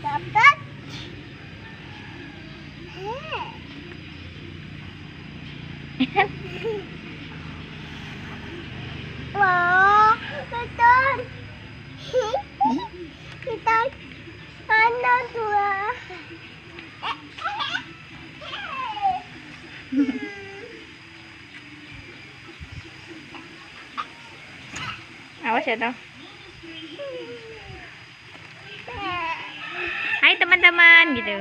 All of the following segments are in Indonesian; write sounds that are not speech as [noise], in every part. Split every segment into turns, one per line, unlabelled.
Stop that. Yeah. Wow, cái tên. Cái
tên. Anh nó đùa. Ở sẽ đâu? Teman-teman gitu.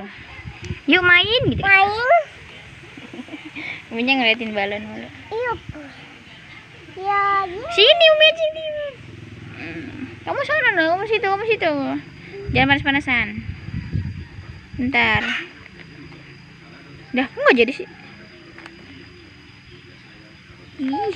Yuk main gitu.
Main. [laughs]
Uminya ngeliatin balon mulu.
Yuk. Ya, ini.
Sini Umi sini. Hmm. Kamu sana dong, kamu situ, kamu situ. Jangan panas-panasan. Bentar. Dah, nggak jadi sih? Ih,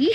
ये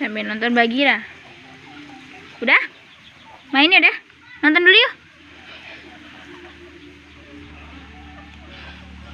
sambil nonton Bagira. Udah? Mainnya udah? Nonton dulu yuk.